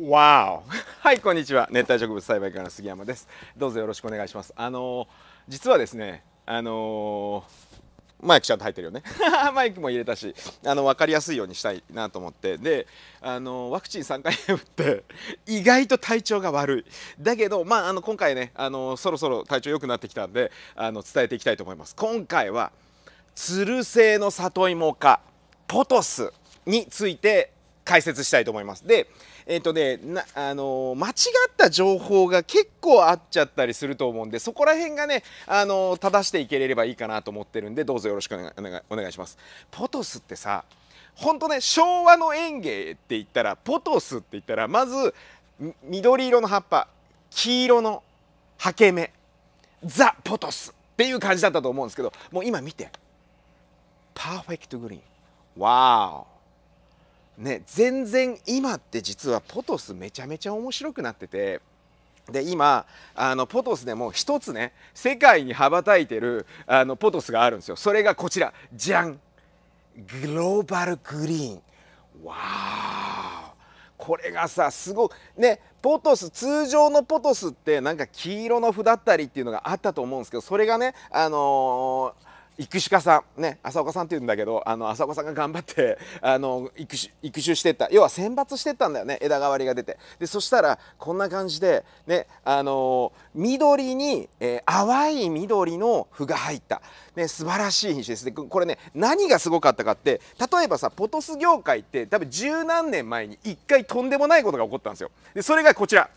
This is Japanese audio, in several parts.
わお はいこんにちは。熱帯植物栽培家の杉山です。どうぞよろしくお願いします。あのー、実はですねあのー、マイクちゃんと入ってるよね。マイクも入れたしあの分かりやすいようにしたいなと思って。であのワクチン3回目打って意外と体調が悪い。だけどまああの今回ねあのそろそろ体調良くなってきたんであの伝えていきたいと思います。今回はつる性の里芋化ポトスについて解説したいと思います。でえっ、ー、とねなあの間違った情報が結構あっちゃったりすると思うんでそこら辺がねあの正していけれればいいかなと思ってるんでどうぞよろしくお願いお願いします。ポトスってさ本当ね昭和の園芸って言ったらポトスって言ったらまず緑色の葉っぱ黄色のハケメザ・ポトスっていう感じだったと思うんですけどもう今見て。パーフェクトグリーン。わーね全然今って実はポトスめちゃめちゃ面白くなっててで今あのポトスでも一つね世界に羽ばたいてるあのポトスがあるんですよ。それがこちら。じゃんグローバルグリーン。わー。これがさすごいねポトス通常のポトスってなんか黄色の符だったりっていうのがあったと思うんですけどそれがねあのー育種家さんね浅岡さんって言うんだけどあの浅岡さんが頑張ってあの育種育種してった。要は選抜してったんだよね枝代わりが出て。でそしたらこんな感じでねあの緑に、えー、淡い緑の符が入った。ね素晴らしい品種です。ねこれね何がすごかったかって例えばさポトス業界って多分十何年前に一回とんでもないことが起こったんですよ。でそれがこちら。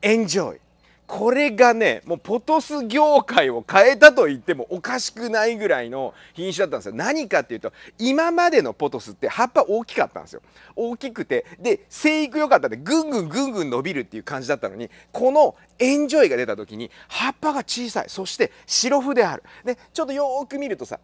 エンジョイ。これがねもうポトス業界を変えたと言ってもおかしくないぐらいの品種だったんですよ。何かっていうと今までのポトスって葉っぱ大きかったんですよ。大きくてで生育良かったんでぐんぐんぐんぐん伸びるっていう感じだったのにこのエンジョイが出た時に葉っぱが小さい。そして白筆である。でちょっとよく見るとさ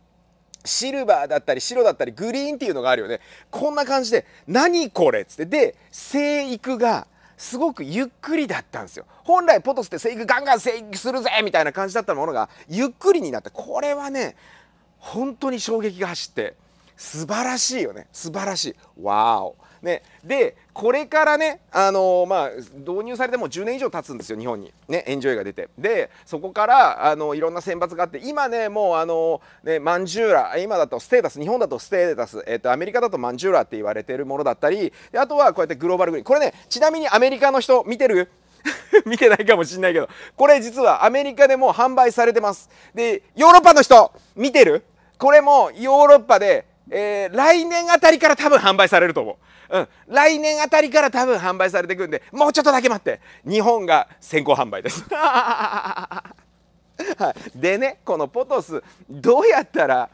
シルバーだったり白だったりグリーンっていうのがあるよね。こんな感じで何これっつって。で生育がすごくゆっくりだったんですよ。本来ポトスって生育ガンガン生育するぜみたいな感じだったものがゆっくりになってこれはね本当に衝撃が走って素晴らしいよね。素晴らしい。わお。ね、でこれからね、あのー、まあ、導入されても10年以上経つんですよ日本に。ねエンジョイが出て。でそこからあのいろんな選抜があって今ねもうあのねマンジューラ今だとステータス日本だとステータス、えっと、アメリカだとマンジューラって言われてるものだったりあとはこうやってグローバルグリーン。これねちなみにアメリカの人見てる？見てないかもしんないけどこれ実はアメリカでも販売されてます。でヨーロッパの人見てる？これもヨーロッパで、えー、来年あたりから多分販売されると思う。うん、来年あたりから多分販売されていくんでもうちょっとだけ待って。日本が先行販売です。でねこのポトスどうやったら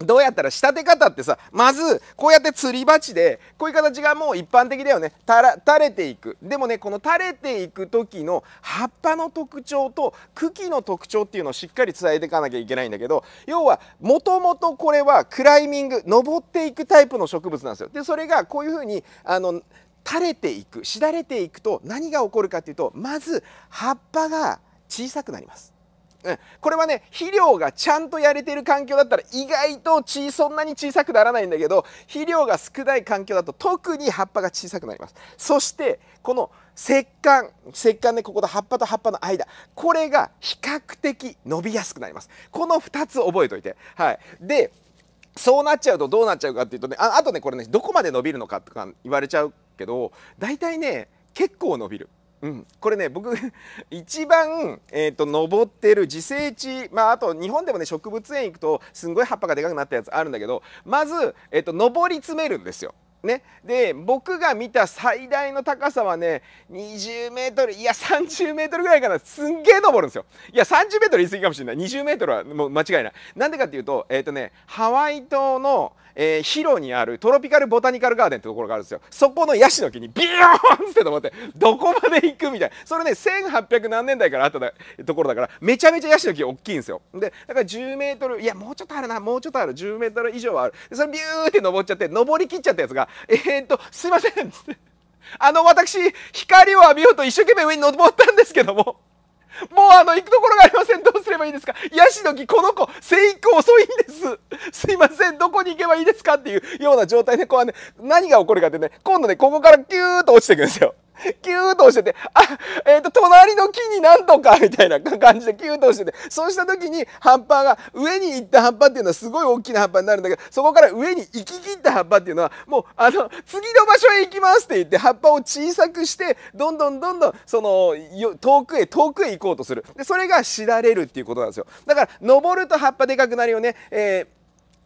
どうやったら仕立て方ってさまずこうやって吊り鉢でこういう形がもう一般的だよね垂れていくでもねこの垂れていく時の葉っぱの特徴と茎の特徴っていうのをしっかり伝えていかなきゃいけないんだけど要はもともとこれはクライミング登っていくタイプの植物なんですよ。でそれがこういうふうにあの垂れていくしだれていくと何が起こるかっていうとまず葉っぱが小さくなります。うん、これはね肥料がちゃんとやれてる環境だったら意外とちそんなに小さくならないんだけど肥料が少ない環境だと特に葉っぱが小さくなります。そしてこの石棺石棺ねここで葉っぱと葉っぱの間これが比較的伸びやすくなります。この2つ覚えておいて。はい。でそうなっちゃうとどうなっちゃうかっていうとねああとねこれねどこまで伸びるのかとか言われちゃうけど大体ね結構伸びる。うん、これね僕 一番、えーと、登ってる自生地まああと日本でもね植物園行くとすんごい葉っぱがでかくなったやつあるんだけどまず、えーと、登り詰めるんですよ。ね、で僕が見た最大の高さはね20メートルいや30メートルぐらいかな。すんげえ登るんですよ。いや30メートル言い過ぎかもしれない。20メートルはもう間違いない。なんでかっていうとえっ、ー、とねハワイ島のえー、ヒロにあるトロピカルボタニカルガーデンってところがあるんですよ。そこのヤシの木にビヨーンって登ってどこまで行くみたいな。それね1800何年代からあったところだからめちゃめちゃヤシの木大きいんですよ。でだから10メートルいやもうちょっとあるなもうちょっとある10メートル以上はある。でそれビューって登っちゃって登りきっちゃったやつがえー、っとすいませんっつって。あの私光を浴びようと一生懸命上に登ったんですけども。もうあの行くところがありません。どうすればいいですか？ヤシの木この子生育遅いんです。すいません。どこに行けばいいですか？っていうような状態でこうね何が起こるかってね今度ねここからキューッと落ちていくんですよ。キューと押してて、あ、えっ、ー、と、隣の木になんとか、みたいな 感じでキューと押してて、そうした時に葉っぱが、上に行った葉っぱっていうのはすごい大きな葉っぱになるんだけど、そこから上に行き切った葉っぱっていうのは、もう、あの、次の場所へ行きますって言って、葉っぱを小さくして、どんどんどんどん、その、遠くへ、遠くへ行こうとする。で、それがしだれるっていうことなんですよ。だから、登ると葉っぱでかくなるよね。えー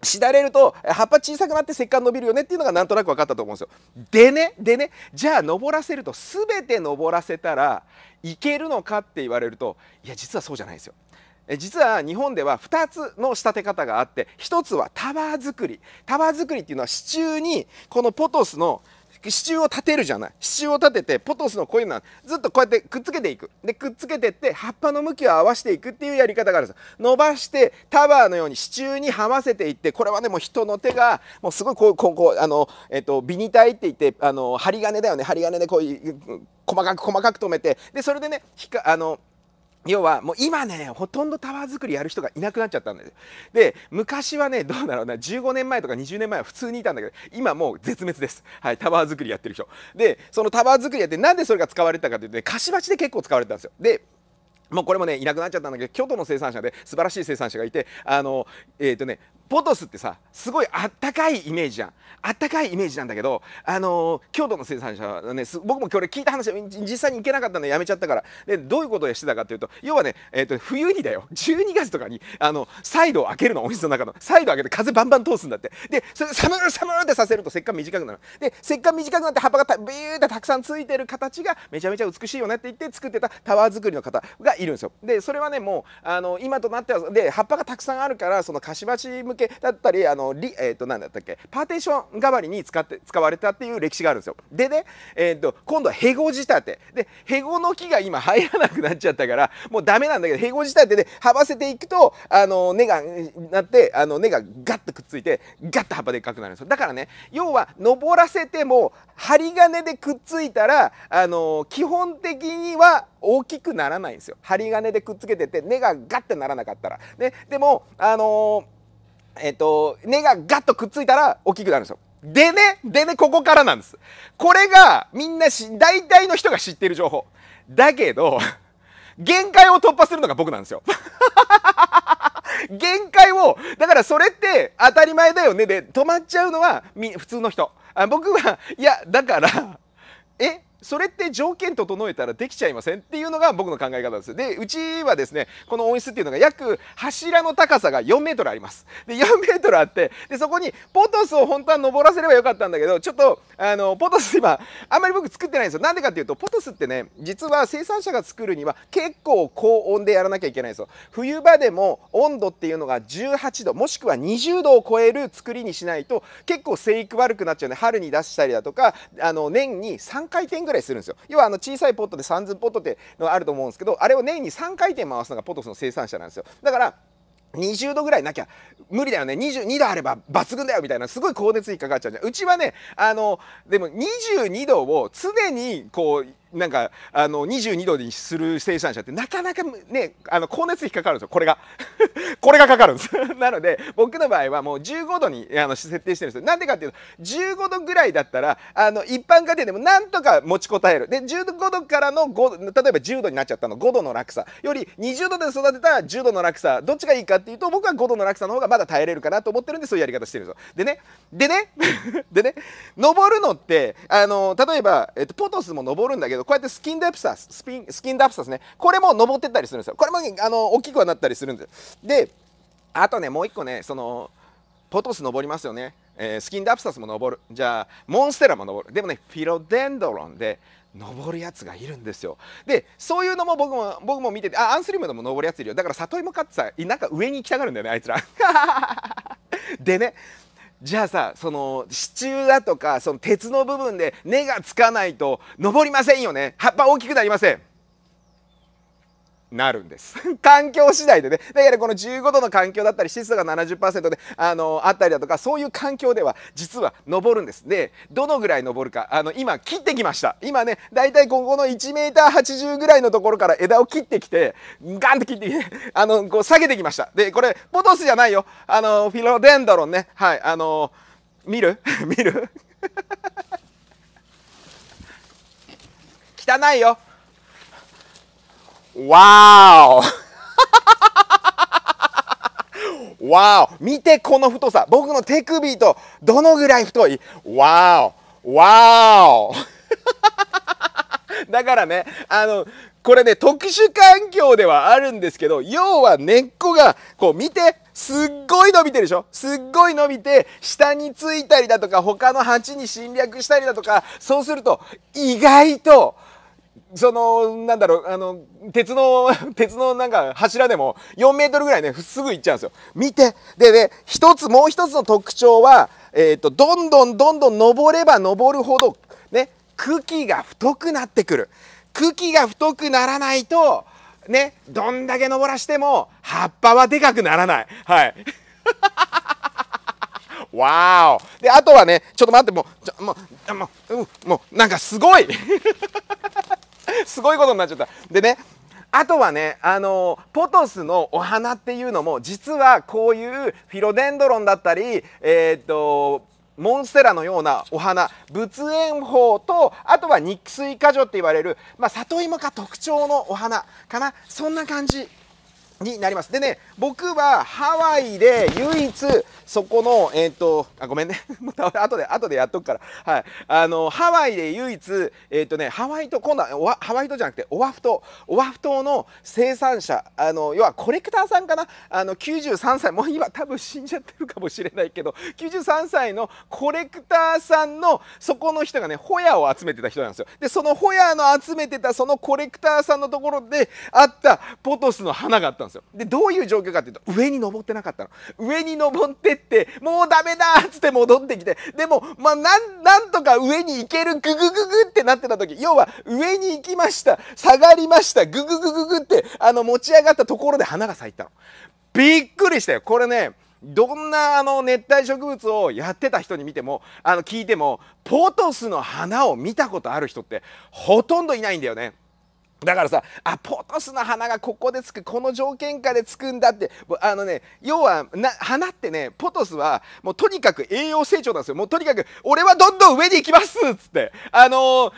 しだれると葉っぱ小さくなって石棺伸びるよねっていうのがなんとなく分かったと思うんですよ。でねでねじゃあ登らせると全て登らせたらいけるのかって言われるといや実はそうじゃないですよ。実は日本では2つの仕立て方があって1つはタワー作りタワー作りっていうのは支柱にこのポトスの支柱を立てるじゃない。支柱を立ててポトスのこういうのはずっとこうやってくっつけていく。でくっつけてって葉っぱの向きを合わせていくっていうやり方があるんです伸ばしてタワーのように支柱にはませていってこれはねもう人の手がもうすごいこうこうこうあの、えっと、ビニタイって言ってあの針金だよね。針金でこういう細かく細かく止めて。でそれでねひかあの要はもう今ねほとんどタワー作りやる人がいなくなっちゃったんですで昔はねどうだろうな15年前とか20年前は普通にいたんだけど今もう絶滅です。はいタワー作りやってる人。でそのタワー作りやってなんでそれが使われたかというと、ね、貸し鉢で結構使われてたんですよ。でもうこれもねいなくなっちゃったんだけど京都の生産者で素晴らしい生産者がいてあのえっ、ー、とねポトスってさすごいあったかいイメージじゃん。あったかいイメージなんだけどあのー、京都の生産者はね僕もこれ聞いた話実際に行けなかったんでやめちゃったから。でどういうことをしてたかっていうと要はね、えーと、冬にだよ。12月とかにあのサイドを開けるのお店の中の。サイドを開けて風バンバン通すんだって。でそれ寒る寒るってさせると石棺短くなる。で石棺短くなって葉っぱがビューってたくさんついてる形がめちゃめちゃ美しいよねって言って作ってたタワー作りの方がいるんですよ。でそれはねもうあの今となってはで葉っぱがたくさんあるからその貸し鉢向けだったりあのリえ、ー、と何だったっけパーテーション代わりに使って使われたっていう歴史があるんですよ。でね、えーと、今度はヘゴ仕立てでヘゴの木が今入らなくなっちゃったからもうダメなんだけどヘゴ仕立てで幅ばせていくとあの根がなってあの根がガッとくっついてガッと葉っぱでっかくなるんですよ。だからね要は登らせても針金でくっついたらあの基本的には大きくならないんですよ。針金でくっつけてて根がガッてならなかったら。ね、でもあのえっ、と根がガッとくっついたら大きくなるんですよ。でねでねここからなんです。これがみんなし大体の人が知ってる情報。だけど 限界を突破するのが僕なんですよ。限界をだからそれって当たり前だよねで止まっちゃうのはみ普通の人あ僕はいやだからえ？それって条件整えたらできちゃいませんっていうのが僕の考え方です。でうちはですねこの温室っていうのが約柱の高さが4メートルあります。で4メートルあってでそこにポトスを本当は登らせればよかったんだけどちょっとあのポトス今あんまり僕作ってないんですよ。なんでかっていうとポトスってね実は生産者が作るには結構高温でやらなきゃいけないんですよ。冬場でも温度っていうのが18度もしくは20度を超える作りにしないと結構生育悪くなっちゃうんで春に出したりだとかあの年に3回転ぐらいぐらいするんですよ。要はあの小さいポットで3000ポットってのがあると思うんですけどあれを年に3回転回すのがポトスの生産者なんですよ。だから20度ぐらいなきゃ無理だよね。22度あれば抜群だよみたいなすごい高熱費かかっちゃうじゃん。うちはねあのでも22度を常にこうなんかあの22度にする生産者ってなかなかねあの高熱費かかるんですよ。これが。これがかかるんです。なので僕の場合はもう15度にあの設定してるんですよ。なんでかっていうと15度ぐらいだったらあの一般家庭でもなんとか持ちこたえる。で15度からの5例えば10度になっちゃったの5度の落差。より20度で育てた10度の落差。どっちがいいかっていうと僕は5度の落差の方がまだ耐えれるかなと思ってるんでそういうやり方してるんですよ。でね。でね。でね。登るのってあの例えば、えっと、ポトスも登るんだけどどこうやってスキンダプサススピンスキンダプサスね。これも登ってったりするんですよ。これもあの大きくはなったりするんですであとねもう一個ねそのポトス登りますよね、えー、スキンダプサスも登る。じゃあモンステラも登る。でもねフィロデンドロンで登るやつがいるんですよ。でそういうのも僕も僕も見ててあアンスリムでも登るやついるよ。だから里芋買ってさなんか上に行きたがるんだよねあいつら。でねじゃあさその支柱だとかその鉄の部分で根がつかないと登りませんよね。葉っぱ大きくなりません。なるんです。環境次第でね。だからこの15度の環境だったり湿度が70%であのあったりだとかそういう環境では実は登るんです。でどのぐらい登るかあの今切ってきました。今ねだいたいここの 1m80 ぐらいのところから枝を切ってきてガンって切ってきてあのこう下げてきました。でこれポトスじゃないよ。あのフィロデンドロンね。はいあの見る？見る？汚いよ。わーおわーお見てこの太さ。僕の手首とどのぐらい太い？わーおわーおだからねあのこれね特殊環境ではあるんですけど要は根っこがこう見てすっごい伸びてるでしょ？すっごい伸びて下についたりだとか他の鉢に侵略したりだとかそうすると意外とそのなんだろうあの鉄の 鉄のなんか柱でも4メートルぐらいねすぐ行っちゃうんですよ。見て。でね一つもう一つの特徴は、えーと、どんどんどんどん登れば登るほどね茎が太くなってくる。茎が太くならないとねどんだけ登らしても葉っぱはでかくならない。はい。わーであとはねちょっと待ってもうちょもうもう、もうなんかすごい。すごいことになっちゃった。でねあとはね、あのポトスのお花っていうのも実はこういうフィロデンドロンだったり、えー、っとモンステラのようなお花仏炎法とあとは肉水果樹って言われる、まあ、里芋が特徴のお花かな。そんな感じ。になります。でね僕はハワイで唯一そこのえっ、ー、とあごめんね。後で後でやっとくから。はい。あのハワイで唯一えっ、ー、とねハワイ島今度はハワイ島じゃなくてオアフ島オアフ島の生産者あの要はコレクターさんかな？あの93歳。もう今多分死んじゃってるかもしれないけど93歳のコレクターさんのそこの人がねホヤを集めてた人なんですよ。でそのホヤの集めてたそのコレクターさんのところであったポトスの花があったんですよ。でどういう状況かっていうと上に登ってなかったの。上に登ってってもうダメだっつって戻ってきてでもまあなんなんとか上に行けるググググってなってた時要は上に行きました下がりましたグググググってあの持ち上がったところで花が咲いたの。びっくりしたよ。これねどんなあの熱帯植物をやってた人に見てもあの聞いてもポトスの花を見たことある人ってほとんどいないんだよね。だからさあポトスの花がここでつくこの条件下でつくんだってあのね要はな花ってねポトスはもうとにかく栄養成長なんですよもうとにかく俺はどんどん上に行きますっつってあのー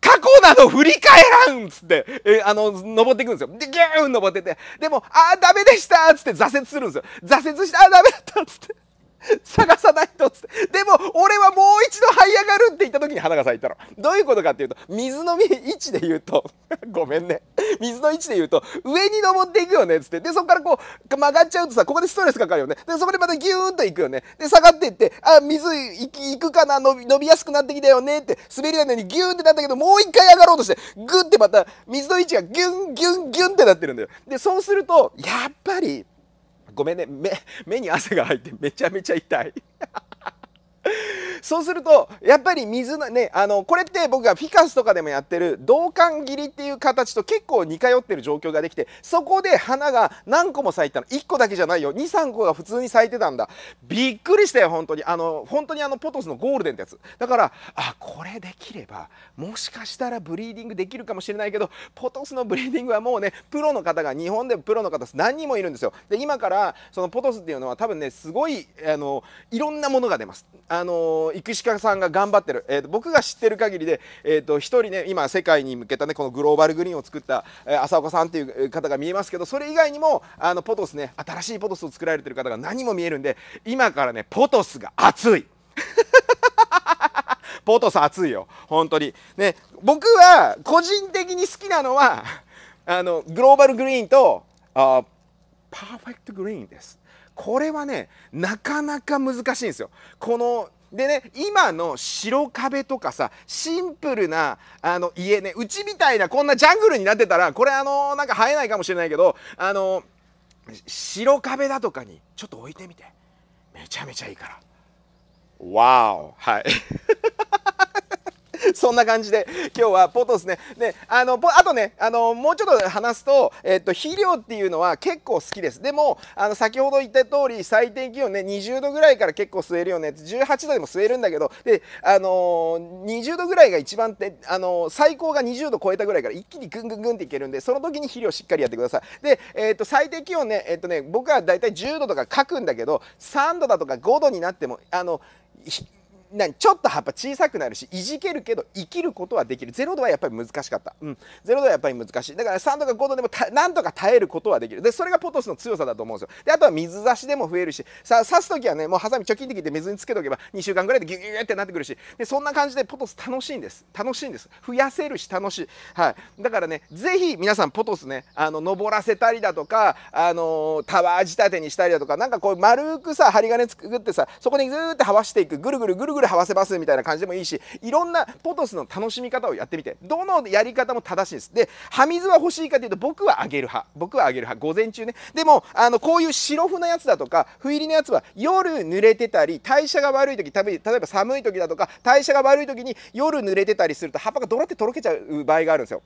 過去など振り返らんっつって、えあの、登っていくんですよ。で、ギューン登ってて、でも、ああ、ダメでしたっつって挫折するんですよ。挫折して、ああ、ダメだったっつって。探さないとっつってでも俺はもう一度這い上がるって言った時に花が咲いたの。どういうことかっていうと水の位置で言うと ごめんね。水の位置で言うと上に登っていくよねっつって。でそこからこう曲がっちゃうとさここでストレスかかるよね。でそこでまたギューンといくよね。で下がっていってあ水行くかな？伸び伸びやすくなってきたよね？って滑り台のようにギューンってなったけどもう一回上がろうとしてグッてまた水の位置がギュンギュンギュンってなってるんだよ。でそうするとやっぱりごめんね。目目に汗が入ってめちゃめちゃ痛い。そうするとやっぱり水のねあのこれって僕がフィカスとかでもやってる銅管切りっていう形と結構似通ってる状況ができてそこで花が何個も咲いたの。1個だけじゃないよ。23個が普通に咲いてたんだ。びっくりしたよ本当に。あの本当にあのポトスのゴールデンってやつ。だからあこれできればもしかしたらブリーディングできるかもしれないけどポトスのブリーディングはもうねプロの方が日本でもプロの方何人もいるんですよ。で今からそのポトスっていうのは多分ねすごいあのいろんなものが出ます。あの生鹿さんが頑張ってる、えーと、僕が知ってる限りで、えーと、1人ね今世界に向けたねこのグローバルグリーンを作った、えー、浅岡さんっていう方が見えますけどそれ以外にもあのポトスね新しいポトスを作られてる方が何も見えるんで今からねポトスが熱い。ポトス熱いよ。本当に。ね僕は個人的に好きなのはあのグローバルグリーンとあパーフェクトグリーンです。これはねなかなか難しいんですよ。このでね今の白壁とかさシンプルなあの家ねうちみたいなこんなジャングルになってたらこれあのなんか生えないかもしれないけどあの白壁だとかにちょっと置いてみて。めちゃめちゃいいから。わおはい。そんな感じで今日はポトスね。であのあとねあのもうちょっと話すと,、えっと肥料っていうのは結構好きです。でもあの先ほど言った通り最低気温ね20度ぐらいから結構吸えるよね18度でも吸えるんだけどであの20度ぐらいが一番ってあの最高が20度超えたぐらいから一気にぐんぐんぐんっていけるんでその時に肥料しっかりやってください。で、えっと最低気温ねえっとね僕はだいたい10度とか書くんだけど3度だとか5度になってもあの何ちょっと葉っぱ小さくなるしいじけるけど生きることはできる。0度はやっぱり難しかった、うん、0度はやっぱり難しい。だから3とか5度でもなんとか耐えることはできる。でそれがポトスの強さだと思うんですよ。であとは水差しでも増えるしさ刺す時はねもうハサミチョキンって切って水につけとけば2週間ぐらいでギュギュギュってなってくるし。でそんな感じでポトス楽しいんです。楽しいんです。増やせるし楽しい、はい、だからねぜひ皆さんポトスねあの登らせたりだとかあのタワー仕立てにしたりだとかなんかこう丸くさ針金作ってさそこにずーっとはわしていく。ぐるぐるぐるぐるではわせますみたいな感じでもいいしいろんなポトスの楽しみ方をやってみてどのやり方も正しいです。で葉水は欲しいかというと僕はあげる派。僕はあげる派。午前中ね。でもあのこういう白布のやつだとか不入りのやつは夜濡れてたり代謝が悪い時例えば寒い時だとか代謝が悪い時に夜濡れてたりすると葉っぱがドロってとろけちゃう場合があるんですよ。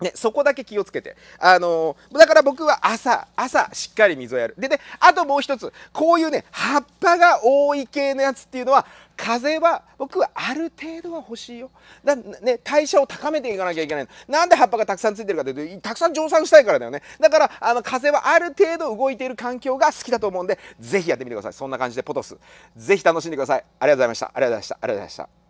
ね、そこだけ気をつけて。あのー、だから僕は朝、朝しっかり水をやる。でね、あともう一つ、こういうね、葉っぱが多い系のやつっていうのは、風は僕はある程度は欲しいよ。だね、代謝を高めていかなきゃいけない。なんで葉っぱがたくさんついてるかというと、たくさん蒸散したいからだよね。だから、あの風はある程度動いている環境が好きだと思うんで、ぜひやってみてください。そんな感じでポトス。ぜひ楽しんでください。ありがとうございました。ありがとうございました。ありがとうございました。